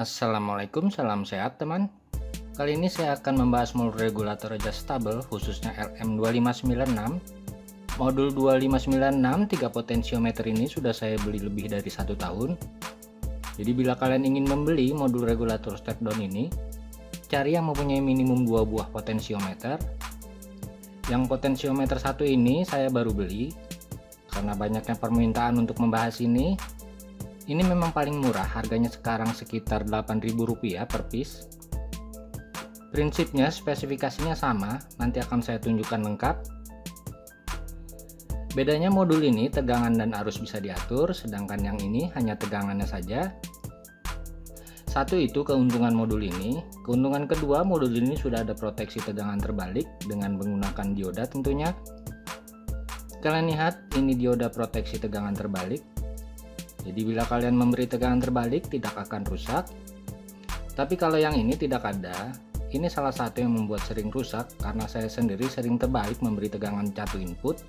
Assalamualaikum, salam sehat teman. Kali ini saya akan membahas modul regulator adjustable khususnya LM2596. Modul 2596 3 potensiometer ini sudah saya beli lebih dari satu tahun. Jadi bila kalian ingin membeli modul regulator step down ini, cari yang mempunyai minimum 2 buah potensiometer. Yang potensiometer satu ini saya baru beli karena banyaknya permintaan untuk membahas ini ini memang paling murah, harganya sekarang sekitar Rp8.000 per piece. Prinsipnya, spesifikasinya sama, nanti akan saya tunjukkan lengkap. Bedanya modul ini tegangan dan arus bisa diatur, sedangkan yang ini hanya tegangannya saja. Satu itu keuntungan modul ini. Keuntungan kedua, modul ini sudah ada proteksi tegangan terbalik dengan menggunakan dioda tentunya. Kalian lihat, ini dioda proteksi tegangan terbalik jadi bila kalian memberi tegangan terbalik tidak akan rusak. Tapi kalau yang ini tidak ada, ini salah satu yang membuat sering rusak karena saya sendiri sering terbalik memberi tegangan satu input.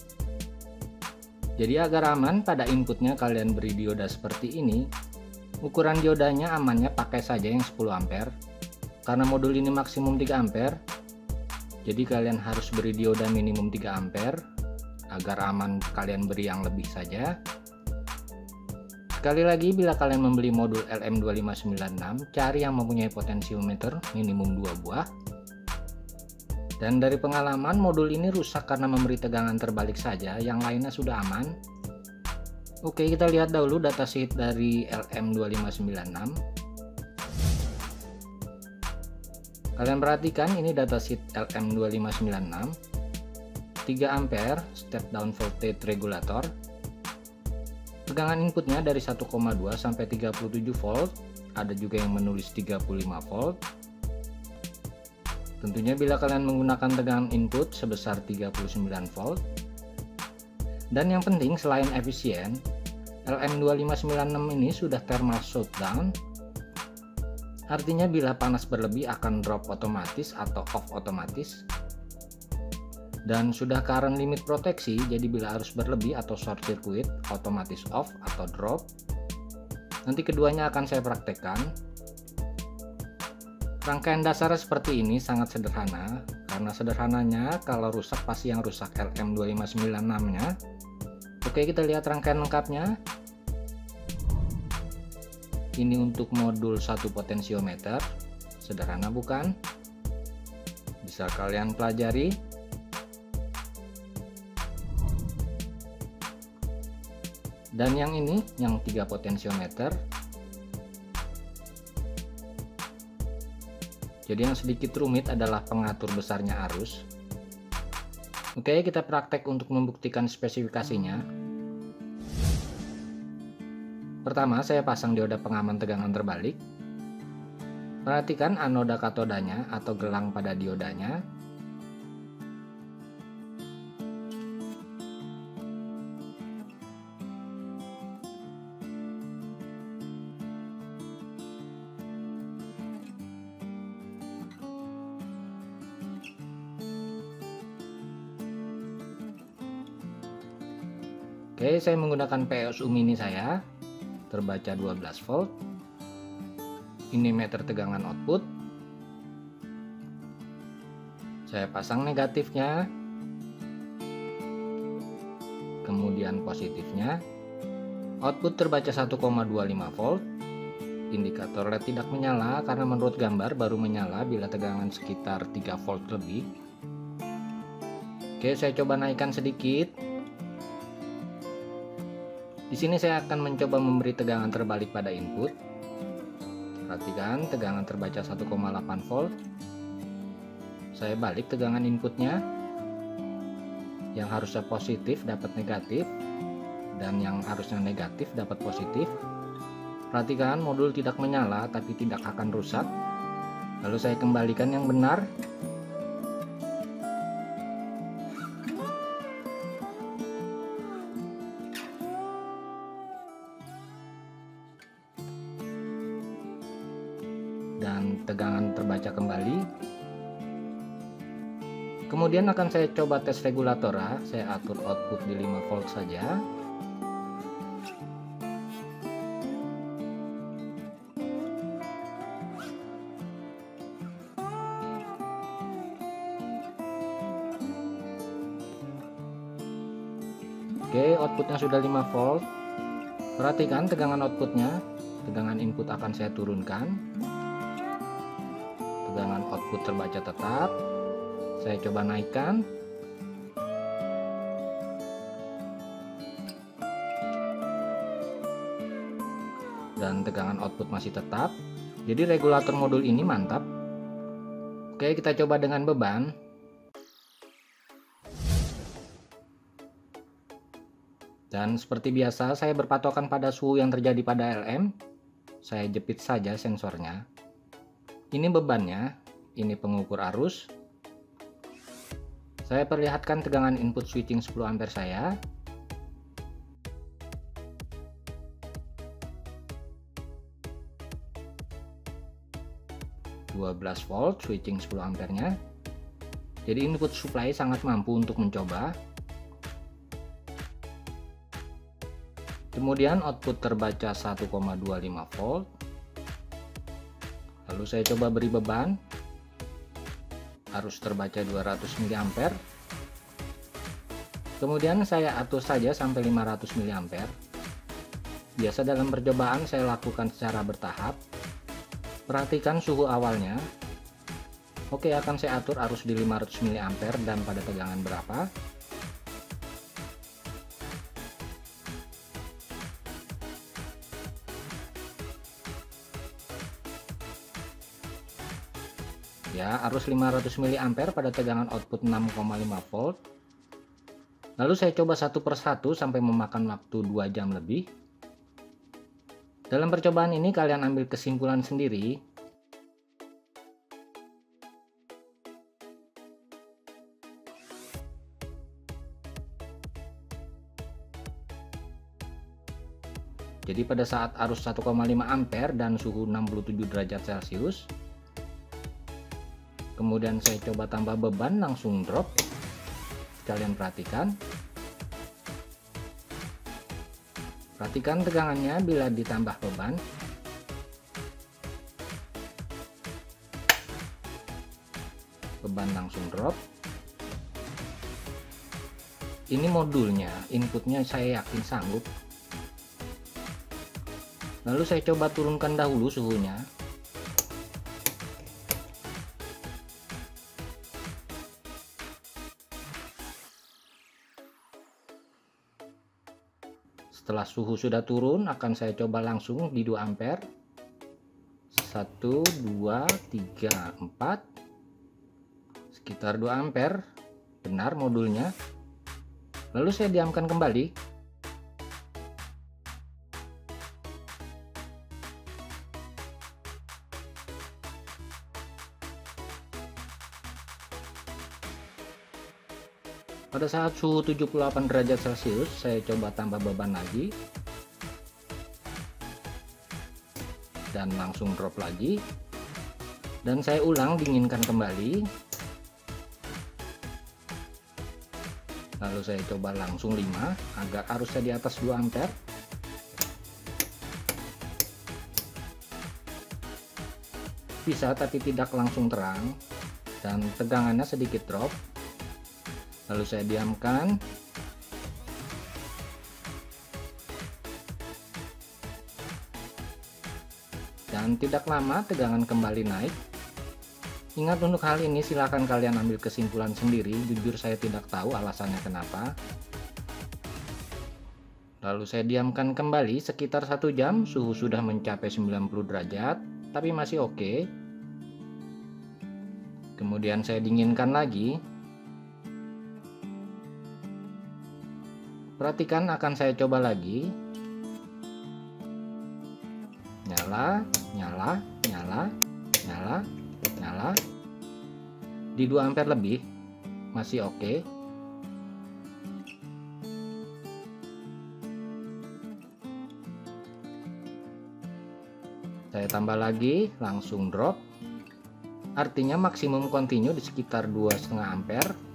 Jadi agar aman pada inputnya kalian beri dioda seperti ini. Ukuran diodanya amannya pakai saja yang 10 ampere. Karena modul ini maksimum 3 ampere. Jadi kalian harus beri dioda minimum 3 ampere agar aman kalian beri yang lebih saja. Sekali lagi, bila kalian membeli modul LM2596, cari yang mempunyai potensiometer minimum 2 buah. Dan dari pengalaman, modul ini rusak karena memberi tegangan terbalik saja, yang lainnya sudah aman. Oke, kita lihat dahulu datasheet dari LM2596. Kalian perhatikan ini datasheet LM2596. 3 ampere step down voltage regulator Tegangan inputnya dari 1,2 sampai 37 volt, ada juga yang menulis 35 volt. Tentunya bila kalian menggunakan tegangan input sebesar 39 volt. Dan yang penting selain efisien, LM2596 ini sudah thermal shutdown. Artinya bila panas berlebih akan drop otomatis atau off otomatis dan sudah current limit proteksi jadi bila arus berlebih atau short circuit otomatis off atau drop nanti keduanya akan saya praktekkan. Rangkaian dasar seperti ini sangat sederhana. Karena sederhananya kalau rusak pasti yang rusak LM2596 nya oke kita lihat rangkaian lengkapnya. Ini untuk modul satu potensiometer sederhana bukan? Bisa kalian pelajari dan yang ini yang tiga potensiometer jadi yang sedikit rumit adalah pengatur besarnya arus. Oke kita praktek untuk membuktikan spesifikasinya. Pertama saya pasang dioda pengaman tegangan terbalik. Perhatikan anoda katodanya atau gelang pada diodanya Oke, saya menggunakan PSU mini saya. Terbaca 12 volt. Ini meter tegangan output. Saya pasang negatifnya. Kemudian positifnya. Output terbaca 1,25 volt. Indikator tidak menyala karena menurut gambar baru menyala bila tegangan sekitar 3 volt lebih. Oke, saya coba naikkan sedikit. Di sini saya akan mencoba memberi tegangan terbalik pada input. Perhatikan tegangan terbaca 1,8 volt. Saya balik tegangan inputnya. Yang harusnya positif dapat negatif dan yang harusnya negatif dapat positif. Perhatikan modul tidak menyala tapi tidak akan rusak. Lalu saya kembalikan yang benar dan tegangan terbaca kembali. Kemudian akan saya coba tes regulator regulatora, saya atur output di 5 volt saja. Oke, outputnya sudah 5 volt. Perhatikan tegangan outputnya, tegangan input akan saya turunkan output terbaca tetap. Saya coba naikkan. Dan tegangan output masih tetap. Jadi regulator modul ini mantap. Oke kita coba dengan beban. Dan seperti biasa saya berpatokan pada suhu yang terjadi pada LM saya jepit saja sensornya. Ini bebannya ini pengukur arus. Saya perlihatkan tegangan input switching 10 ampere saya. 12 volt switching 10 ampernya jadi input supply sangat mampu untuk mencoba. Kemudian output terbaca 1,25 volt. Lalu saya coba beri beban arus terbaca 200 mA kemudian saya atur saja sampai 500 mA biasa dalam percobaan saya lakukan secara bertahap Perhatikan suhu awalnya. Oke, akan saya atur arus di 500 mA dan pada tegangan berapa. Arus 500 mA pada tegangan output 6,5 volt. Lalu saya coba satu persatu sampai memakan waktu 2 jam lebih. Dalam percobaan ini kalian ambil kesimpulan sendiri. Jadi pada saat arus 1,5 ampere dan suhu 67 derajat celcius kemudian saya coba tambah beban langsung drop kalian perhatikan Perhatikan tegangannya bila ditambah beban. Beban langsung drop. Ini modulnya, inputnya saya yakin sanggup. Lalu saya coba turunkan dahulu suhunya Setelah suhu sudah turun, akan saya coba langsung di 2 ampere. 1, 2, 3, 4. Sekitar 2 ampere. Benar modulnya. Lalu saya diamkan kembali pada saat suhu 78 derajat celcius saya coba tambah beban lagi. Dan langsung drop lagi. Dan saya ulang dinginkan kembali. Lalu saya coba langsung 5 agar arusnya di atas 2 ampere. Bisa tapi tidak langsung terang. Dan tegangannya sedikit drop lalu saya diamkan. Dan tidak lama tegangan kembali naik. Ingat untuk hal ini silahkan kalian ambil kesimpulan sendiri. Jujur saya tidak tahu alasannya kenapa. Lalu saya diamkan kembali sekitar satu jam. Suhu sudah mencapai 90 derajat tapi masih oke. Kemudian saya dinginkan lagi Perhatikan akan saya coba lagi. Nyala, nyala, nyala, nyala, nyala. Di 2 ampere lebih. Masih oke. Okay. Saya tambah lagi, langsung drop. Artinya maksimum continue di sekitar 2,5 ampere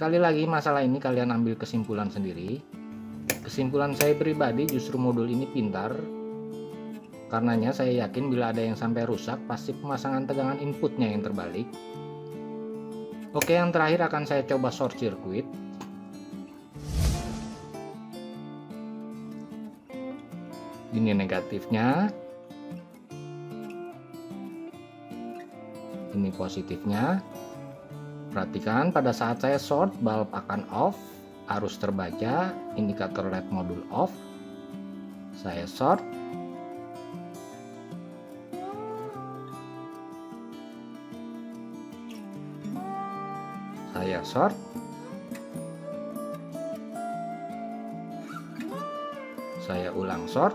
Sekali lagi masalah ini kalian ambil kesimpulan sendiri. Kesimpulan saya pribadi justru modul ini pintar. Karenanya saya yakin bila ada yang sampai rusak pasti pemasangan tegangan inputnya yang terbalik. Oke, yang terakhir akan saya coba short circuit. Ini negatifnya. Ini positifnya perhatikan pada saat saya short bulb akan off arus terbaca indikator led modul off. Saya short. Saya short. Saya ulang short.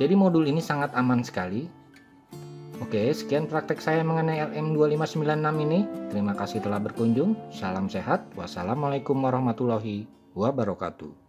Jadi modul ini sangat aman sekali Oke sekian praktek saya mengenai LM2596 ini. Terima kasih telah berkunjung. Salam sehat. Wassalamualaikum warahmatullahi wabarakatuh